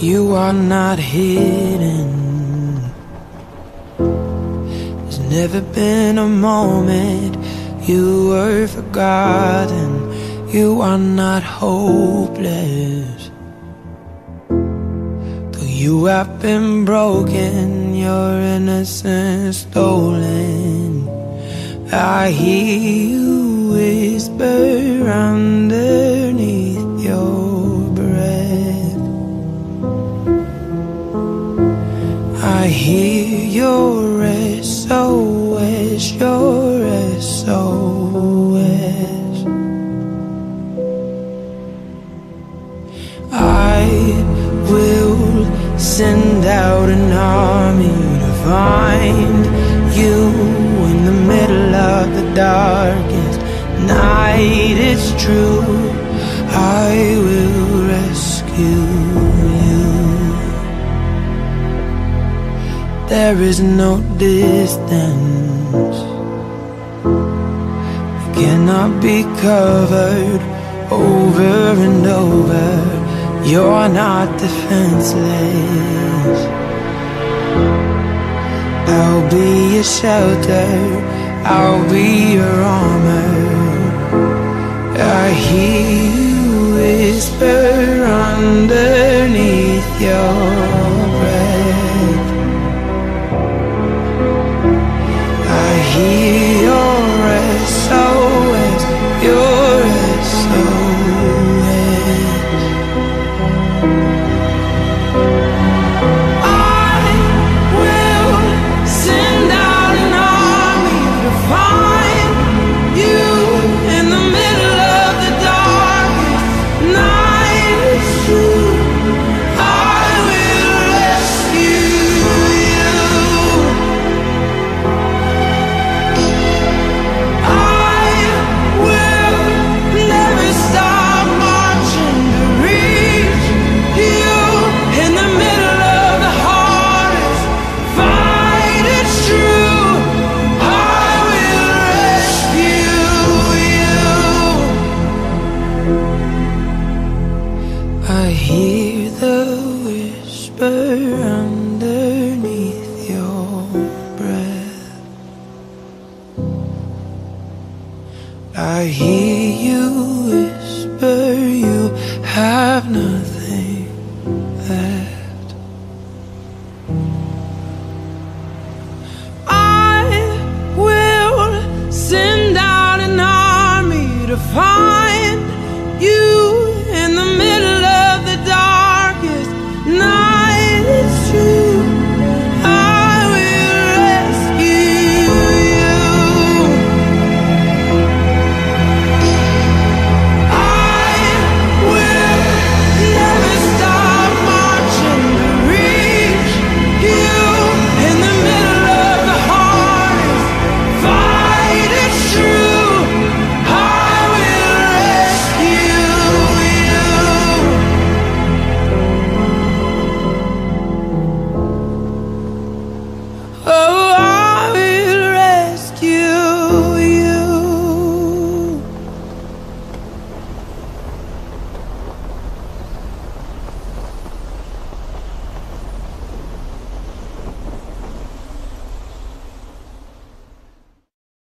You are not hidden. There's never been a moment you were forgotten. You are not hopeless. Though you have been broken, your innocence stolen. I hear you whisper underneath will send out an army to find you in the middle of the darkest night. It's true, I will rescue you. There is no distance, cannot be covered over and over. You're not defenseless. I'll be your shelter, I'll be your armor. I hear you whisper underneath I hear you whisper you have nothing left. I will send out an army to find